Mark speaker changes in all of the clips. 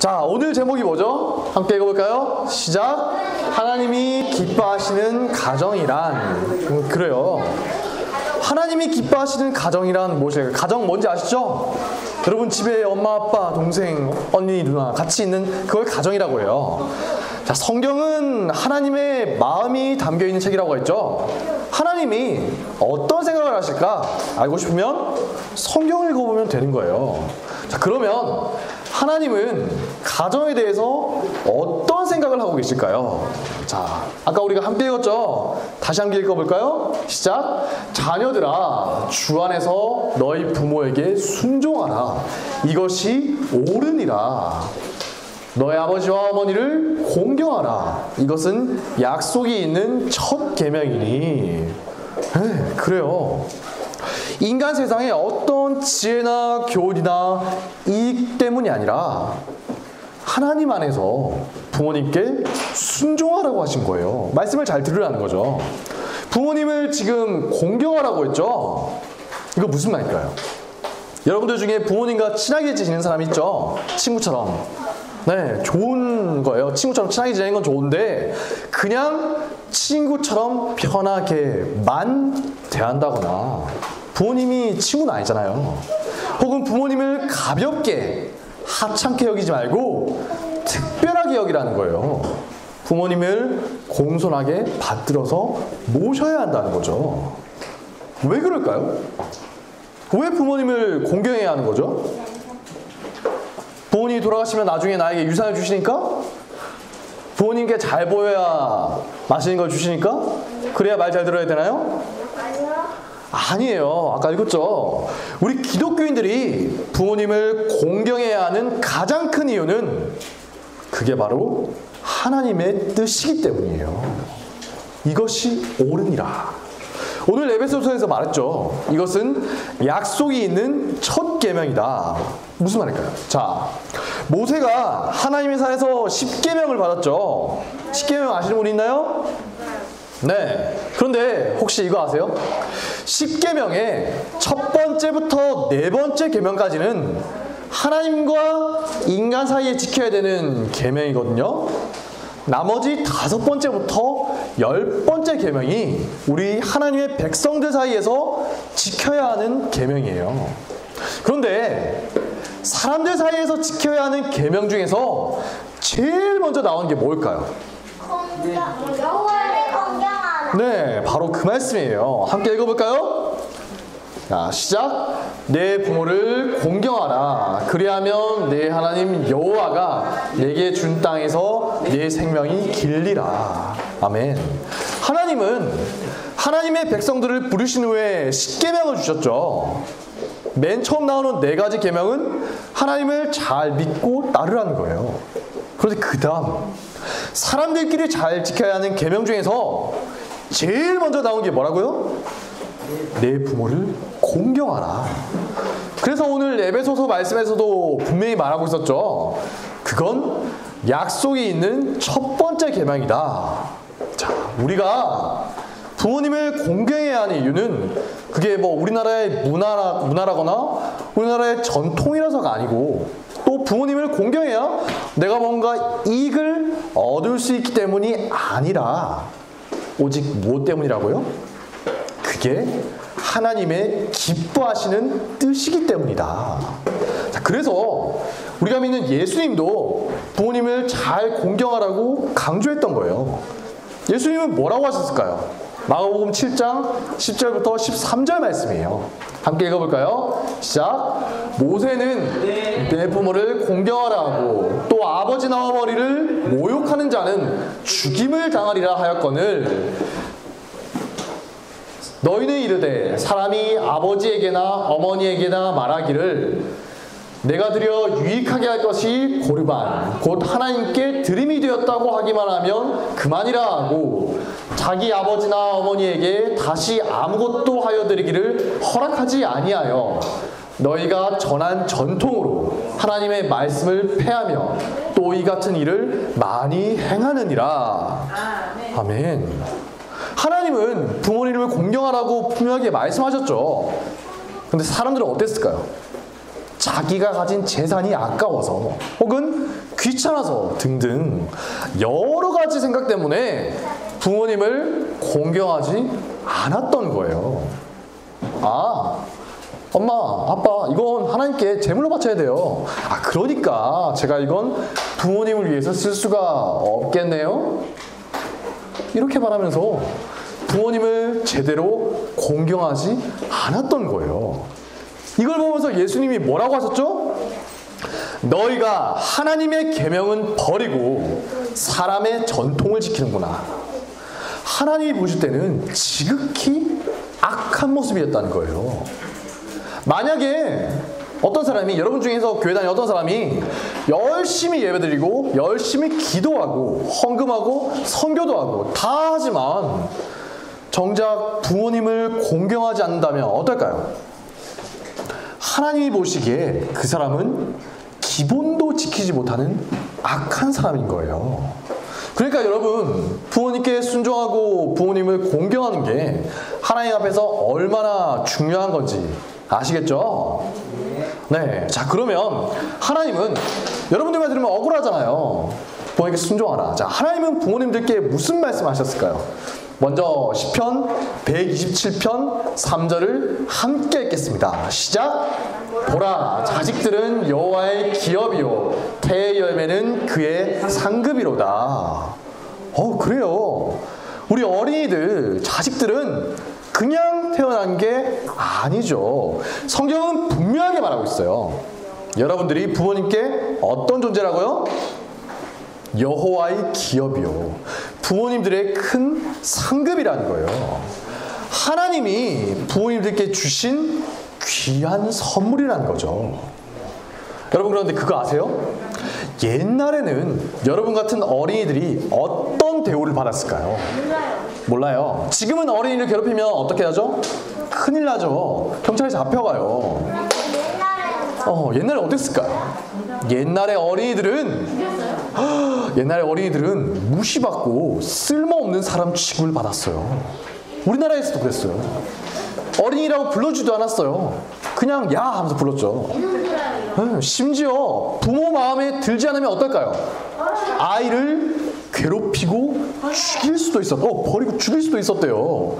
Speaker 1: 자, 오늘 제목이 뭐죠? 함께 읽어볼까요? 시작. 하나님이 기뻐하시는 가정이란. 음, 그래요. 하나님이 기뻐하시는 가정이란 무엇일까요? 가정 뭔지 아시죠? 여러분 집에 엄마, 아빠, 동생, 언니, 누나 같이 있는 그걸 가정이라고 해요. 자, 성경은 하나님의 마음이 담겨 있는 책이라고 했죠. 하나님이 어떤 생각을 하실까 알고 싶으면 성경을 읽어보면 되는 거예요. 자, 그러면 하나님은 가정에 대해서 어떤 생각을 하고 계실까요? 자, 아까 우리가 함께 읽었죠? 다시 함께 읽어볼까요? 시작. 자녀들아, 주 안에서 너희 부모에게 순종하라. 이것이 옳으니라. 너의 아버지와 어머니를 공경하라. 이것은 약속이 있는 첫 계명이니. 네, 그래요. 인간 세상에 어떤 지혜나 교훈이나 이익 때문이 아니라 하나님 안에서 부모님께 순종하라고 하신 거예요. 말씀을 잘 들으라는 거죠. 부모님을 지금 공경하라고 했죠. 이거 무슨 말일까요? 여러분들 중에 부모님과 친하게 지내는 사람 있죠? 친구처럼. 네, 좋은 거예요. 친구처럼 친하게 지내는 건 좋은데, 그냥 친구처럼 편하게만 대한다거나, 부모님이 친구는 아니잖아요. 혹은 부모님을 가볍게, 하찮게 여기지 말고, 특별하게 여기라는 거예요. 부모님을 공손하게 받들어서 모셔야 한다는 거죠. 왜 그럴까요? 왜 부모님을 공경해야 하는 거죠? 부모님이 돌아가시면 나중에 나에게 유산을 주시니까? 부모님께 잘 보여야 맛있는 걸 주시니까? 그래야 말 잘 들어야 되나요? 아니에요. 아까 읽었죠. 우리 기독교인들이 부모님을 공경해야 하는 가장 큰 이유는 그게 바로 하나님의 뜻이기 때문이에요. 이것이 옳으니라. 오늘 에베소서에서 말했죠. 이것은 약속이 있는 첫 계명이다. 무슨 말일까요? 자, 모세가 하나님의 산에서 10계명을 받았죠. 10계명 아시는 분 있나요? 네. 그런데 혹시 이거 아세요? 10계명의 첫 번째부터 네 번째 계명까지는 하나님과 인간 사이에 지켜야 되는 계명이거든요. 나머지 다섯 번째부터 열 번째 계명이 우리 하나님의 백성들 사이에서 지켜야 하는 계명이에요. 그런데 사람들 사이에서 지켜야 하는 계명 중에서 제일 먼저 나온 게 뭘까요? 네, 바로 그 말씀이에요. 함께 읽어볼까요? 자, 시작. 내 부모를 공경하라. 그리하면 내 하나님 여호와가 내게 준 땅에서 내 생명이 길리라. 아멘. 하나님은 하나님의 백성들을 부르신 후에 십계명을 주셨죠. 맨 처음 나오는 네 가지 계명은 하나님을 잘 믿고 따르라는 거예요. 그런데 그 다음 사람들끼리 잘 지켜야 하는 계명 중에서 제일 먼저 나온 게 뭐라고요? 내 부모를 공경하라. 그래서 오늘 에베소서 말씀에서도 분명히 말하고 있었죠. 그건 약속이 있는 첫 번째 계명이다. 자, 우리가 부모님을 공경해야 하는 이유는 그게 뭐 우리나라의 문화라, 문화라거나 우리나라의 전통이라서가 아니고 또 부모님을 공경해야 내가 뭔가 이익을 얻을 수 있기 때문이 아니라 오직 무엇 때문이라고요? 그게 하나님의 기뻐하시는 뜻이기 때문이다. 자, 그래서 우리가 믿는 예수님도 부모님을 잘 공경하라고 강조했던 거예요. 예수님은 뭐라고 하셨을까요? 마가복음 7장 10절부터 13절 말씀이에요. 함께 읽어볼까요? 시작. 모세는 내 부모를 공경하라 하고 또 아버지나 어머니를 모욕하는 자는 죽임을 당하리라 하였거늘 너희는 이르되 사람이 아버지에게나 어머니에게나 말하기를 내가 드려 유익하게 할 것이 고르반 곧 하나님께 드림이 되었다고 하기만 하면 그만이라 하고 자기 아버지나 어머니에게 다시 아무것도 하여 드리기를 허락하지 아니하여 너희가 전한 전통으로 하나님의 말씀을 폐하며 또 이 같은 일을 많이 행하느니라 아멘. 하나님은 부모님을 공경하라고 분명하게 말씀하셨죠. 근데 사람들은 어땠을까요? 자기가 가진 재산이 아까워서 혹은 귀찮아서 등등 여러 가지 생각 때문에 부모님을 공경하지 않았던 거예요. 아, 엄마, 아빠, 이건 하나님께 제물로 바쳐야 돼요. 아, 그러니까 제가 이건 부모님을 위해서 쓸 수가 없겠네요. 이렇게 말하면서 부모님을 제대로 공경하지 않았던 거예요. 이걸 보면서 예수님이 뭐라고 하셨죠? 너희가 하나님의 계명은 버리고 사람의 전통을 지키는구나. 하나님이 보실 때는 지극히 악한 모습이었다는 거예요. 만약에 어떤 사람이 여러분 중에서 교회 다니는 어떤 사람이 열심히 예배드리고 열심히 기도하고 헌금하고 선교도 하고 다 하지만 정작 부모님을 공경하지 않는다면 어떨까요? 하나님이 보시기에 그 사람은 기본도 지키지 못하는 악한 사람인 거예요. 그러니까 여러분 부모님께 순종하고 부모님을 공경하는 게 하나님 앞에서 얼마나 중요한 건지 아시겠죠? 네. 자, 그러면 하나님은 여러분들만 들으면 억울하잖아요. 부모님께 순종하라. 자, 하나님은 부모님들께 무슨 말씀 하셨을까요? 먼저 시편 127편 3절을 함께 읽겠습니다. 시작. 보라 자식들은 여호와의 기업이요 태의 열매는 그의 상급이로다. 어 그래요. 우리 어린이들 자식들은 그냥 태어난 게 아니죠. 성경은 분명하게 말하고 있어요. 여러분들이 부모님께 어떤 존재라고요? 여호와의 기업이요. 부모님들의 큰 상급이라는 거예요. 하나님이 부모님들께 주신 귀한 선물이라는 거죠. 여러분 그런데 그거 아세요? 옛날에는 여러분 같은 어린이들이 어떤 대우를 받았을까요? 몰라요. 지금은 어린이를 괴롭히면 어떻게 하죠? 큰일 나죠. 경찰에 잡혀가요. 어, 옛날에 어땠을까요? 옛날에 어린이들은 옛날에 어린이들은 무시받고 쓸모없는 사람 취급을 받았어요. 우리나라에서도 그랬어요. 어린이라고 불러주지도 않았어요. 그냥 야 하면서 불렀죠. 네, 심지어 부모 마음에 들지 않으면 어떨까요? 아이를 괴롭히고 죽일 수도 있었, 어, 버리고 죽일 수도 있었대요.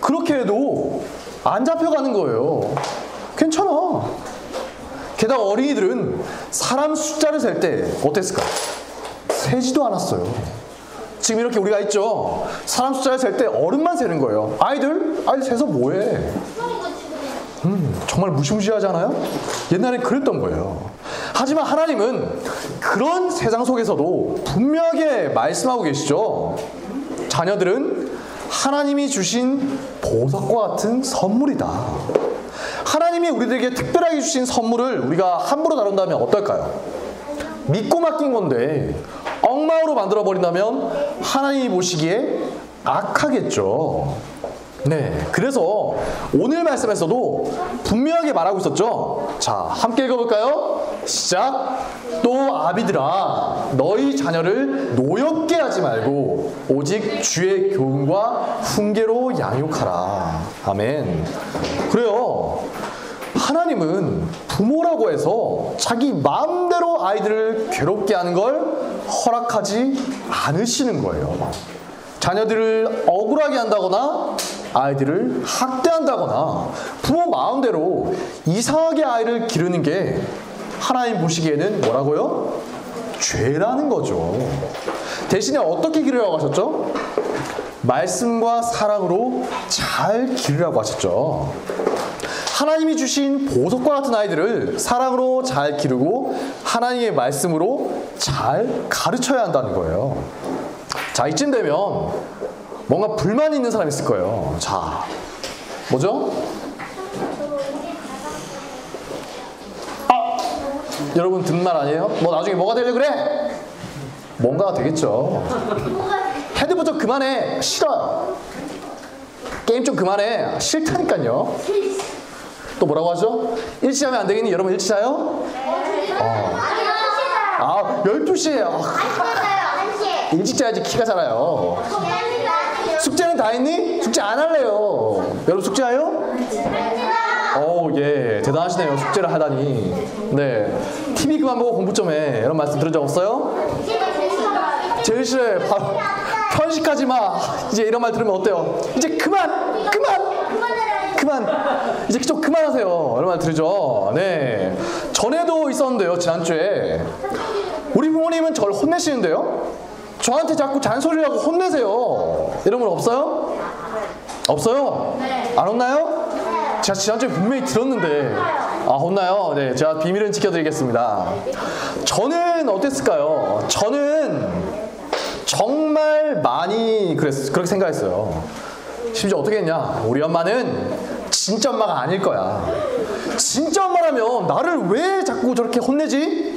Speaker 1: 그렇게 해도 안 잡혀가는 거예요. 괜찮아. 게다가 어린이들은 사람 숫자를 셀 때 어땠을까? 세지도 않았어요. 지금 이렇게 우리가 있죠. 사람 숫자를 셀 때 어른만 세는 거예요. 아이들? 아이들 세서 뭐해? 음, 정말 무시무시하잖아요? 옛날엔 그랬던 거예요. 하지만 하나님은 그런 세상 속에서도 분명하게 말씀하고 계시죠. 자녀들은 하나님이 주신 보석과 같은 선물이다. 하나님이 우리들에게 특별하게 주신 선물을 우리가 함부로 다룬다면 어떨까요? 믿고 맡긴 건데 엉망으로 만들어 버린다면 하나님이 보시기에 악하겠죠. 네. 그래서 오늘 말씀에서도 분명하게 말하고 있었죠. 자, 함께 읽어볼까요? 시작. 또 아비들아, 너희 자녀를 노엽게 하지 말고 오직 주의 교훈과 훈계로 양육하라. 아멘. 그래요. 하나님은 부모라고 해서 자기 마음대로 아이들을 괴롭게 하는 걸 허락하지 않으시는 거예요. 자녀들을 억울하게 한다거나 아이들을 학대한다거나 부모 마음대로 이상하게 아이를 기르는 게 하나님 보시기에는 뭐라고요? 죄라는 거죠. 대신에 어떻게 기르라고 하셨죠? 말씀과 사랑으로 잘 기르라고 하셨죠. 하나님이 주신 보석과 같은 아이들을 사랑으로 잘 기르고 하나님의 말씀으로 잘 가르쳐야 한다는 거예요. 자, 이쯤 되면 뭔가 불만이 있는 사람이 있을 거예요. 자, 뭐죠? 아! 여러분 듣는 말 아니에요? 뭐 나중에 뭐가 되려 그래? 뭔가가 되겠죠. 헤드부 좀 그만해. 싫어요. 게임 좀 그만해. 싫다니까요. 또 뭐라고 하죠? 일치하면 안 되겠니? 여러분 일치자요? 어. 아, 12시에. 아, 일찍 자야지 키가 자라요. 숙제는 다 했니? 숙제 안 할래요. 여러분 숙제해요? 어우, 예, 대단하시네요. 숙제를 하다니. 네. TV 그만 보고 공부 좀 해. 이런 말씀 들은 적 없어요? 제일 싫어요. 바로 편식하지 마. 이제 이런 말 들으면 어때요? 이제 그만! 그만! 그만! 이제 좀 그만하세요. 이런 말 들으죠? 네. 전에도 있었는데요, 지난주에. 우리 부모님은 저를 혼내시는데요? 저한테 자꾸 잔소리를 하고 혼내세요. 이런 분 없어요? 없어요? 안 혼나요? 제가 지난주에 분명히 들었는데 아 혼나요? 네 제가 비밀은 지켜드리겠습니다 저는 어땠을까요? 저는 정말 많이 그랬, 그렇게 생각했어요 심지어 어떻게 했냐 우리 엄마는 진짜 엄마가 아닐 거야 진짜 엄마라면 나를 왜 자꾸 저렇게 혼내지?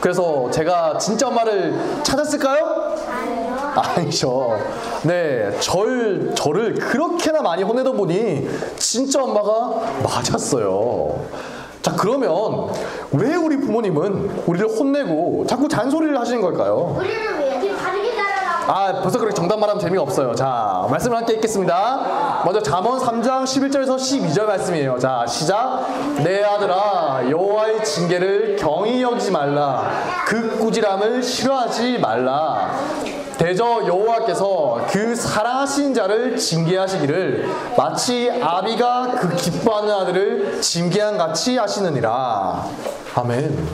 Speaker 1: 그래서 제가 진짜 엄마를 찾았을까요? 아니죠. 네, 절, 저를 그렇게나 많이 혼내던 분이 진짜 엄마가 맞았어요. 자, 그러면 왜 우리 부모님은 우리를 혼내고 자꾸 잔소리를 하시는 걸까요?
Speaker 2: 우리를 왜
Speaker 1: 아, 벌써 그렇게 정답 말하면 재미가 없어요. 자, 말씀을 함께 읽겠습니다. 먼저 잠언 3장 11절에서 12절 말씀이에요. 자, 시작. 내 아들아, 여호와의 징계를 경히 여기지 말라. 그 꾸지람을 싫어하지 말라. 대저 여호와께서 그 사랑하신 자를 징계하시기를 마치 아비가 그 기뻐하는 아들을 징계한 같이 하시느니라. 아멘.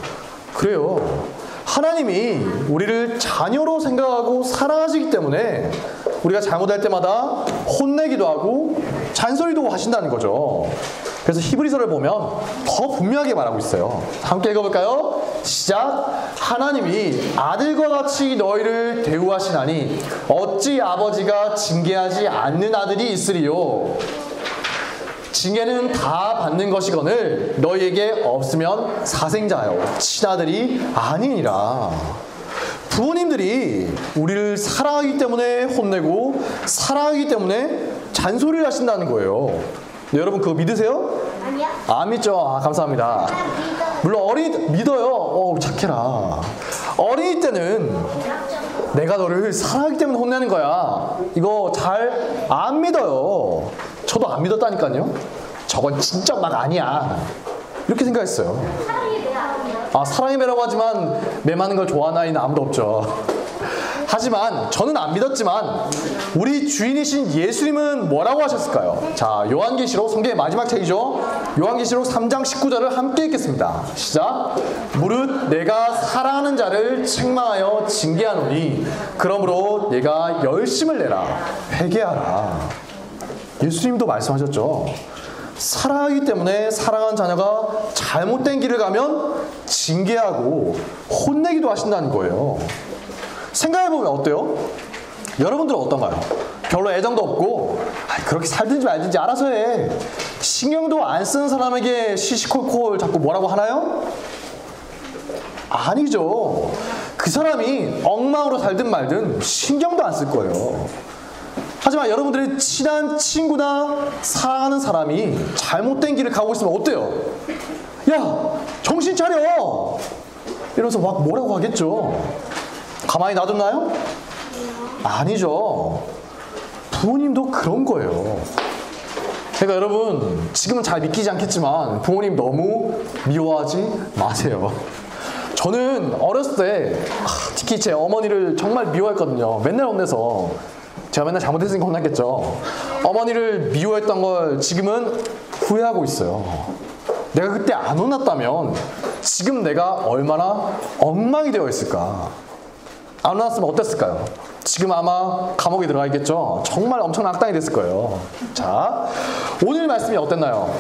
Speaker 1: 그래요. 하나님이 우리를 자녀로 생각하고 사랑하시기 때문에 우리가 잘못할 때마다 혼내기도 하고 잔소리도 하신다는 거죠. 그래서 히브리서를 보면 더 분명하게 말하고 있어요. 함께 읽어볼까요? 시작. 하나님이 아들과 같이 너희를 대우하시나니 어찌 아버지가 징계하지 않는 아들이 있으리요. 징계는 다 받는 것이거늘 너희에게 없으면 사생자요 친아들이 아니니라. 부모님들이 우리를 사랑하기 때문에 혼내고 사랑하기 때문에 잔소리를 하신다는 거예요. 네, 여러분 그거 믿으세요?
Speaker 2: 아니야?
Speaker 1: 안 믿죠? 아, 감사합니다.
Speaker 2: 난 믿어
Speaker 1: 물론 어린이 때- 믿어요. 어, 착해라. 어린이 때는 내가 너를 사랑하기 때문에 혼내는 거야. 이거 잘 안 믿어요. 저도 안 믿었다니까요. 저건 진짜 엄마가 아니야. 이렇게 생각했어요. 아, 사랑의 매라고 하지만 매 많은 걸 좋아하는 아이는 아무도 없죠. 하지만 저는 안 믿었지만 우리 주인이신 예수님은 뭐라고 하셨을까요? 자, 요한계시록 성경의 마지막 책이죠. 요한계시록 3장 19절을 함께 읽겠습니다. 시작. 무릇 내가 사랑하는 자를 책망하여 징계하노니 그러므로 내가 열심을 내라 회개하라. 예수님도 말씀하셨죠. 사랑하기 때문에 사랑하는 자녀가 잘못된 길을 가면 징계하고 혼내기도 하신다는 거예요. 생각해보면 어때요? 여러분들은 어떤가요? 별로 애정도 없고 그렇게 살든지 말든지 알아서 해. 신경도 안 쓰는 사람에게 시시콜콜 자꾸 뭐라고 하나요? 아니죠. 그 사람이 엉망으로 살든 말든 신경도 안 쓸 거예요. 하지만 여러분들의 친한 친구나 사랑하는 사람이 잘못된 길을 가고 있으면 어때요? 야, 정신 차려! 이러면서 막 뭐라고 하겠죠? 가만히 놔뒀나요? 아니죠. 부모님도 그런 거예요. 그러니까 여러분, 지금은 잘 믿기지 않겠지만 부모님 너무 미워하지 마세요. 저는 어렸을 때 아, 특히 제 어머니를 정말 미워했거든요. 맨날 혼내서 제가 맨날 잘못했으니까 혼났겠죠. 어머니를 미워했던 걸 지금은 후회하고 있어요. 내가 그때 안 혼났다면 지금 내가 얼마나 엉망이 되어 있을까. 안 혼났으면 어땠을까요? 지금 아마 감옥에 들어가 있겠죠. 정말 엄청난 악당이 됐을 거예요. 자, 오늘 말씀이 어땠나요?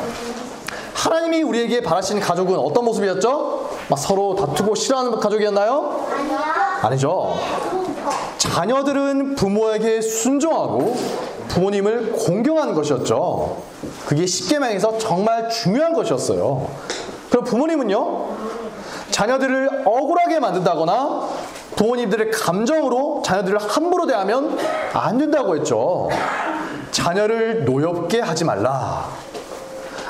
Speaker 1: 하나님이 우리에게 바라시는 가족은 어떤 모습이었죠? 막 서로 다투고 싫어하는 가족이었나요? 아니죠. 자녀들은 부모에게 순종하고 부모님을 공경하는 것이었죠. 그게 십계명에서 정말 중요한 것이었어요. 그럼 부모님은요? 자녀들을 억울하게 만든다거나 부모님들의 감정으로 자녀들을 함부로 대하면 안 된다고 했죠. 자녀를 노엽게 하지 말라.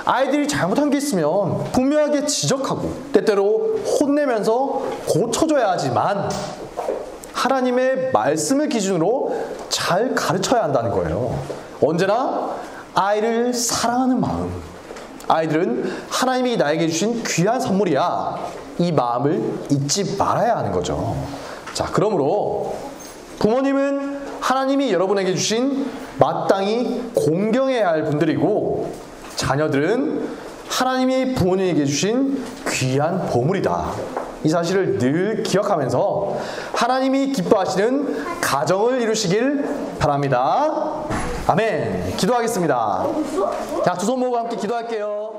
Speaker 1: 아이들이 잘못한 게 있으면 분명하게 지적하고 때때로 혼내면서 고쳐줘야 하지만 하나님의 말씀을 기준으로 잘 가르쳐야 한다는 거예요. 언제나 아이를 사랑하는 마음, 아이들은 하나님이 나에게 주신 귀한 선물이야. 이 마음을 잊지 말아야 하는 거죠. 자, 그러므로 부모님은 하나님이 여러분에게 주신 마땅히 공경해야 할 분들이고 자녀들은 하나님이 부모님에게 주신 귀한 보물이다. 이 사실을 늘 기억하면서 하나님이 기뻐하시는 가정을 이루시길 바랍니다. 아멘. 기도하겠습니다. 자, 두 손 모으고 함께 기도할게요.